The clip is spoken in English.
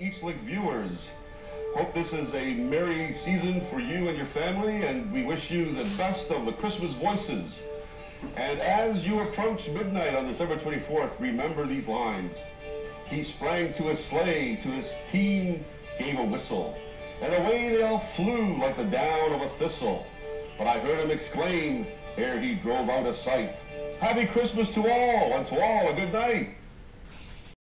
Eastlink viewers. Hope this is a merry season for you and your family, and we wish you the best of the Christmas voices. And as you approach midnight on December 24th, remember these lines. He sprang to his sleigh, to his team gave a whistle, and away they all flew like the down of a thistle. But I heard him exclaim, ere he drove out of sight, Happy Christmas to all, and to all a good night.